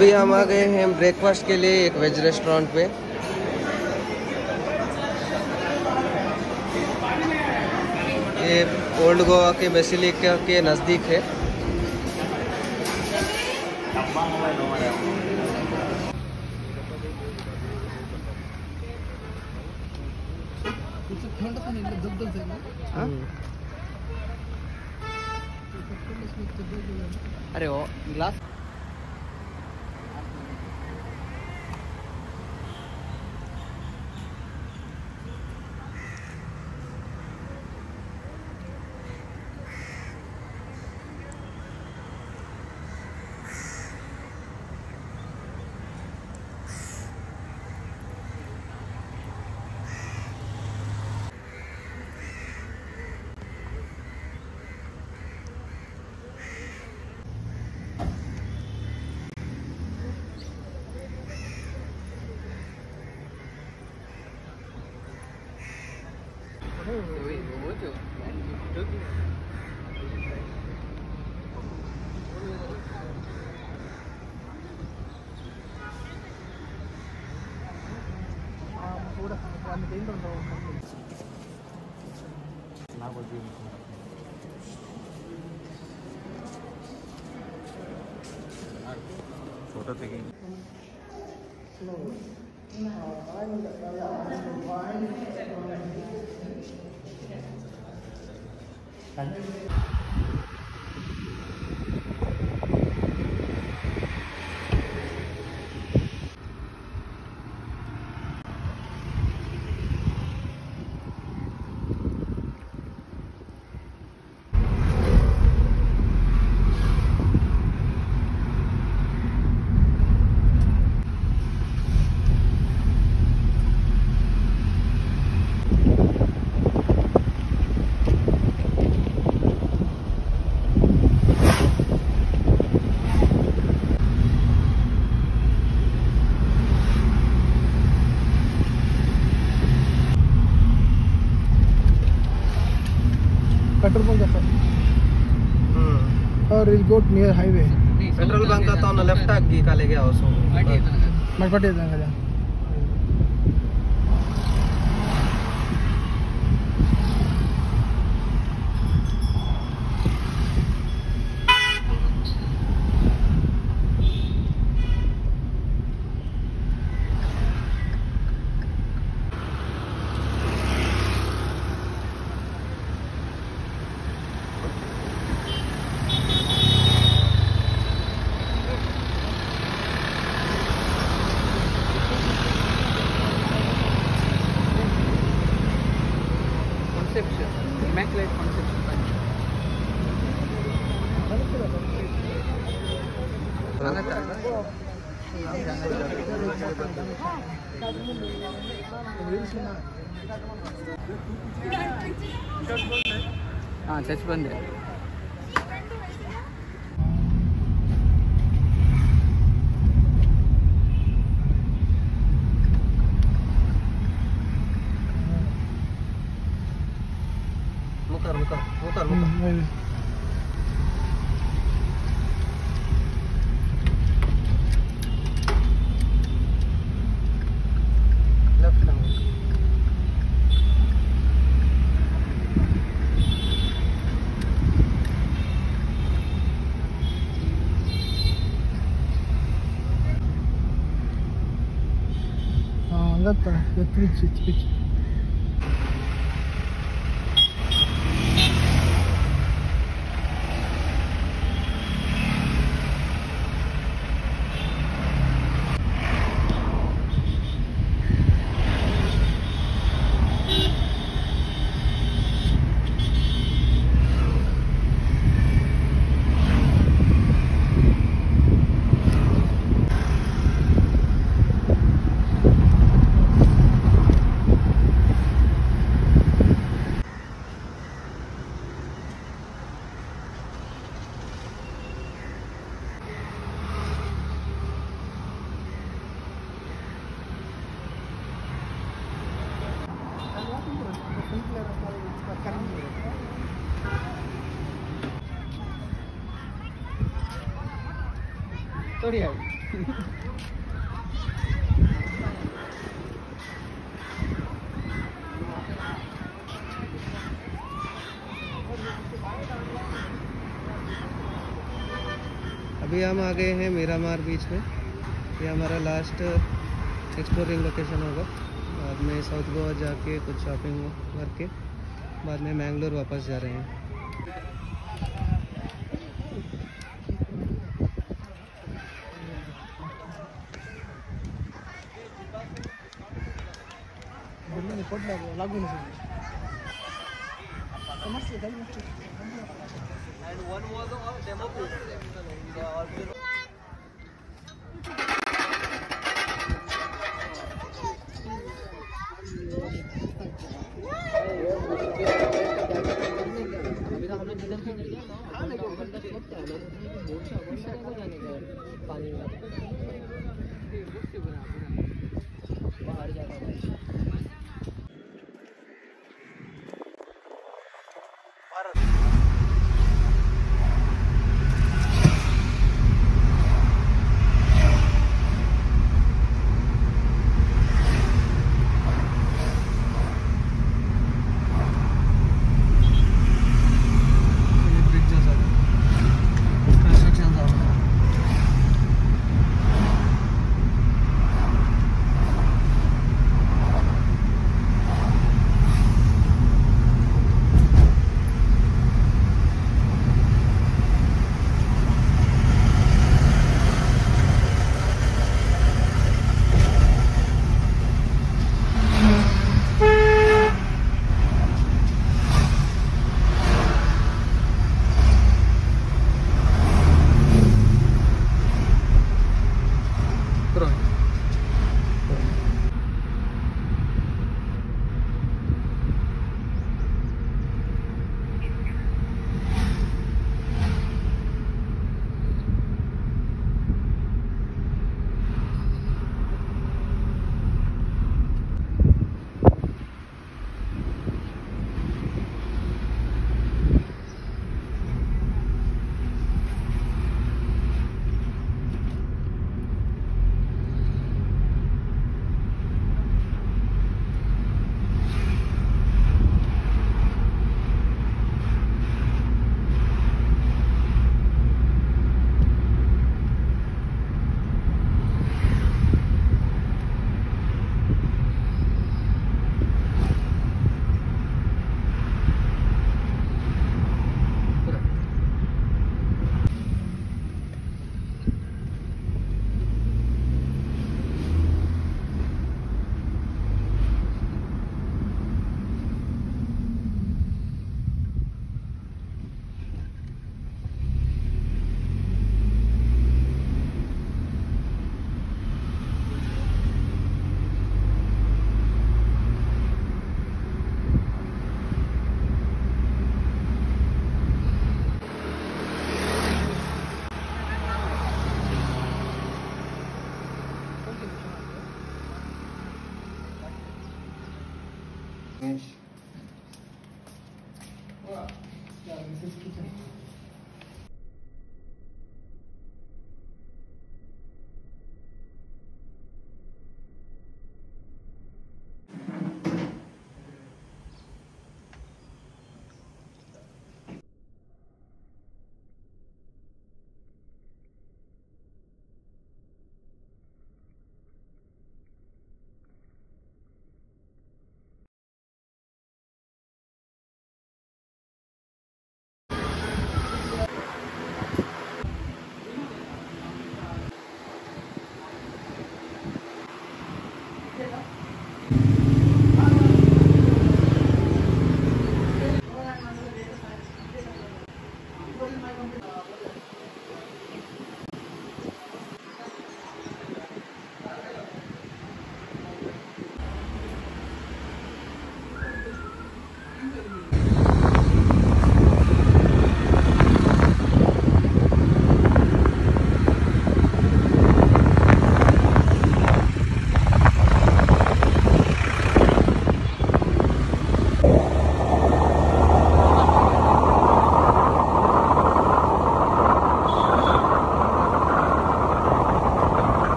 अभी हम आ गए हैं ब्रेकफास्ट के लिए एक वेज रेस्टोरेंट पे। ये ओल्ड गोवा के बेसिलिका के नज़दीक है। अरे, वो ग्लास फोटो थे Near highway central bank ಆತ ಅವನ ಲೆಫ್ಟ್ ಹಾಕಿ ಕಾಲಿಗೆ ಹೌಸು ಮಾಡ್ಪಟ್ಟಿದ್ದಂಗೆ हाँ चर्च बंद है 30 этих थोड़ी है अभी हम आ गए हैं मीरामार बीच में। ये हमारा लास्ट एक्सप्लोरिंग लोकेशन होगा। बाद में साउथ गोवा जाके कुछ शॉपिंग करके बाद में मैंगलोर वापस जा रहे हैं। बिल्डिंग रिपोर्ट लागू लागू नसेल मस्त आहे, मस्त は、じゃあ、見せつけッ。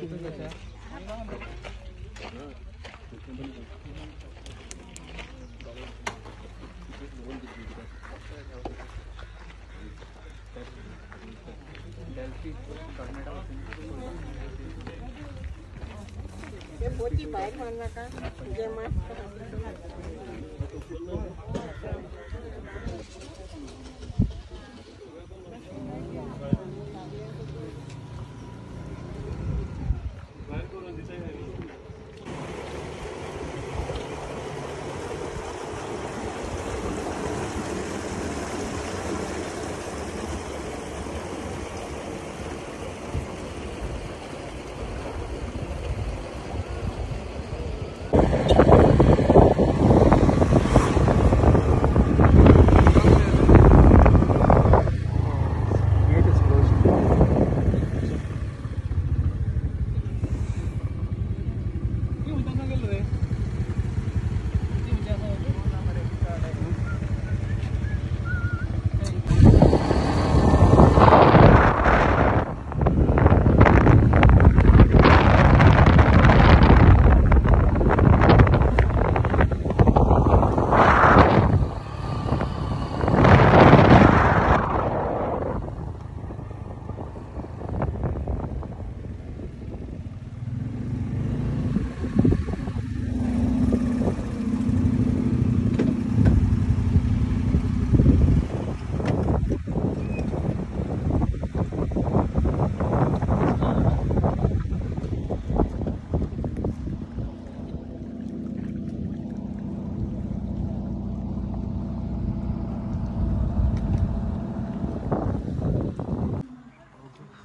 Dia buat di baik mana kak? Dia mas.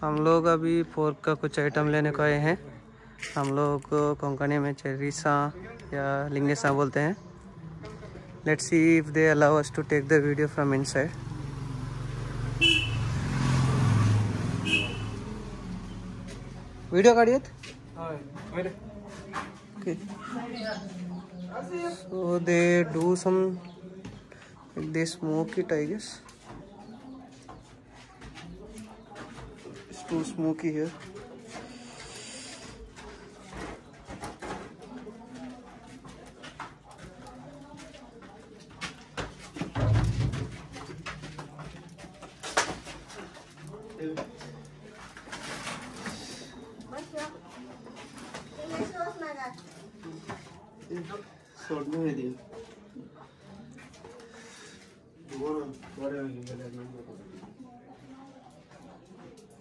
हम लोग अभी फोर्क का कुछ आइटम लेने को आए हैं। हम लोग कोंकणी में चेरीसा या लिंगेसा बोलते हैं। Let's see if they allow us to take the video from inside video काढियत okay. So they do some, they smoke it, i guess. Too smoky here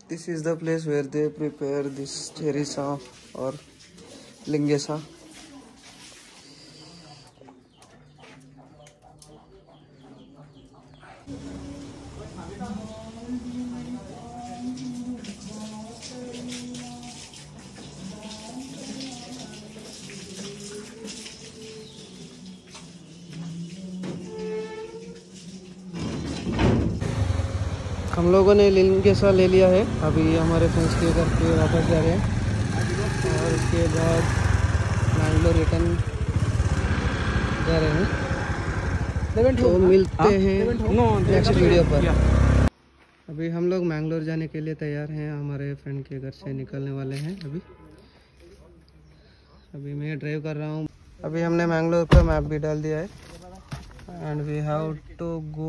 this is the place where they prepare this cherisa or lingesa लोगों ने लिंगेसा ले लिया है। अभी हमारे friends के घर पे वापस जा रहे हैं। और उसके बाद मैंगलोर रिटर्न जा रहे हैं। तो मिलते हैं नेक्स्ट वीडियो पर। अभी हम लोग मैंगलोर जाने के लिए तैयार हैं। हमारे फ्रेंड के घर से निकलने वाले हैं अभी। अभी मैं ड्राइव कर रहा हूँ। अभी हमने मैंगलोर का मैप भी डाल दिया है। And we have to go